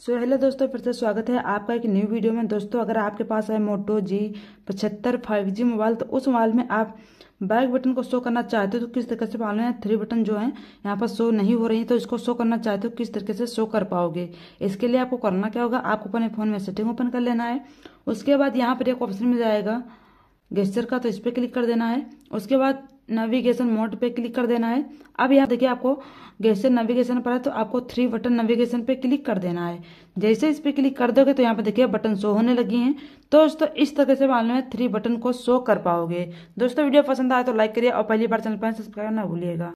So hello दोस्तों, फिर से स्वागत है आपका एक न्यू वीडियो में। दोस्तों, अगर आपके पास है मोटो जी पचहत्तर फाइव जी मोबाइल तो उस मोबाइल में आप बैक बटन को शो करना चाहते हो तो किस तरीके से मालूम है? थ्री बटन जो है, यहाँ पर शो नहीं हो रही है तो इसको शो करना चाहते हो, किस तरीके से शो कर पाओगे? इसके लिए आपको करना क्या होगा? आपको अपने फ़ोन में सेटिंग ओपन कर लेना है। उसके बाद यहाँ पर एक ऑप्शन मिल जाएगा गेस्टर का तो इस पर क्लिक कर देना है। उसके बाद नेविगेशन मोड पे क्लिक कर देना है। अब यहाँ देखिए आपको जैसे नेविगेशन पर है तो आपको थ्री बटन नेविगेशन पे क्लिक कर देना है। जैसे इस पे क्लिक कर दोगे तो यहाँ पे देखिए बटन शो होने लगी हैं। तो दोस्तों, इस तरह से मालूम है थ्री बटन को शो कर पाओगे। दोस्तों, वीडियो पसंद आए तो लाइक करिए और पहली बार चैनल पर सब्सक्राइब ना भूलिएगा।